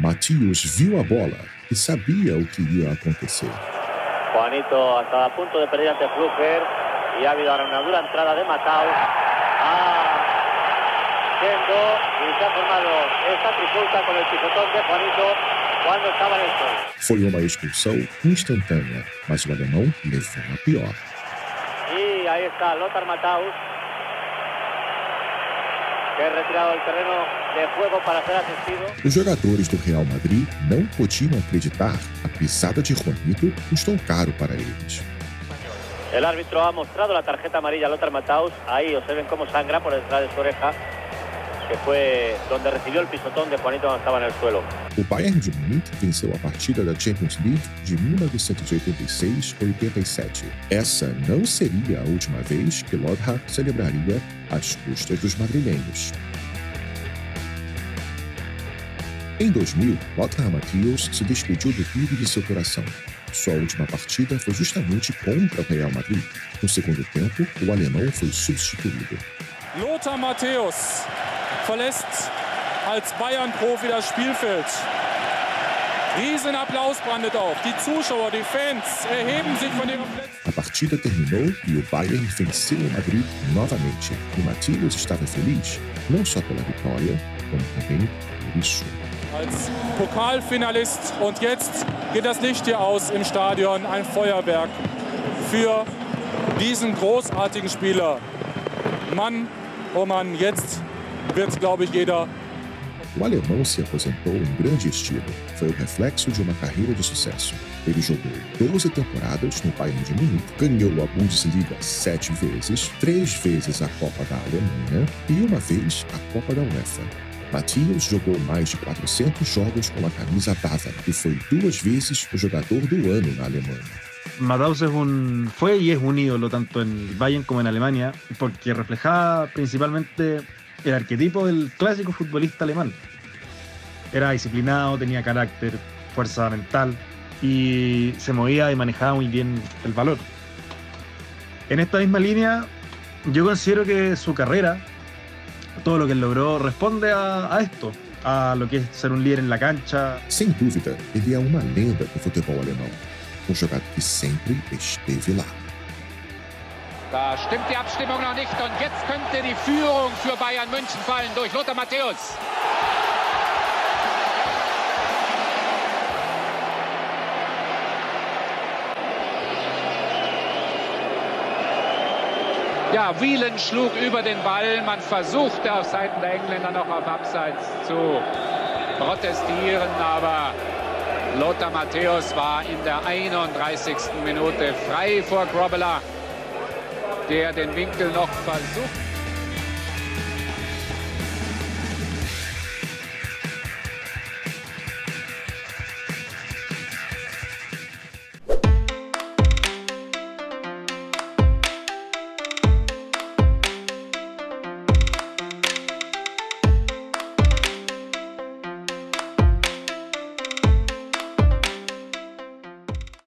Matius viu a bola e sabia o que ia acontecer. Juanito estaba a punto de perder ante Flucher y ha habido ahora una dura entrada de Mataus. Ah, yendo y se ha formado esta trifulca con el pisotón de Juanito quando estava no. Foi uma expulsão instantânea, mas o alemão levou a pior. Y ahí está Lothar Mataus, que ha retirado el terreno de juego para ser asistido. Os jogadores do Real Madrid não podiam acreditar. A pisada de Juanito custou caro para eles. El árbitro ha mostrado la tarjeta amarilla a Lothar Mataus. Ahí observen cómo sangra por detrás de su oreja, que fue donde recibió el pisotón de Juanito cuando estaba en el suelo. O Bayern de Munique venceu a partida da Champions League de 1986-87. Essa não seria a última vez que Lothar celebraria às custas dos madrilenhos. Em 2000, Lothar Matthäus se despediu do clube de seu coração. Sua última partida foi justamente contra o Real Madrid. No segundo tempo, o alemão foi substituído. Lothar Matthäus verlässt als Bayern-Profi das Spielfeld. Riesenapplaus brandet auf. Die Zuschauer, die Fans erheben sich von ihren Plätzen. A partida terminou e o Bayern venceu o Madrid novamente. E Matthäus estava feliz, não só pela vitória, como também por isso. Als Pokalfinalist. Und jetzt geht das Licht hier aus im Stadion. Ein Feuerwerk für diesen großartigen Spieler. Mann, oh Mann, jetzt wird, glaube ich, jeder O alemão se aposentou em grande estilo. Foi o reflexo de uma carreira de sucesso. Ele jogou 12 temporadas no Bayern de Munique, ganhou a Bundesliga sete vezes, três vezes a Copa da Alemanha e uma vez a Copa da UEFA. Matthias jogou mais de 400 jogos com a camisa Bávara e foi duas vezes o jogador do ano na Alemanha. Mataus es un, fue y es un ídolo tanto en Bayern como en Alemania, porque reflejaba principalmente el arquetipo del clásico futbolista alemán. Era disciplinado, tenía carácter, fuerza mental y se movía y manejaba muy bien el valor. En esta misma línea, yo considero que su carrera, todo lo que logró, responde a, esto, a lo que es ser un líder en la cancha, Sem dúvida, ele é uma lenda do futebol alemão. Um jogador que sempre esteve lá. Da stimmt die Abstimmung noch nicht und jetzt könnte die Führung für Bayern München fallen durch Lothar Matthäus. Ja, Wieland schlug über den Ball. Man versuchte auf Seiten der Engländer noch auf Abseits zu protestieren, aber Lothar Matthäus war in der 31. Minute frei vor Grobbelaar, der den Winkel noch versucht.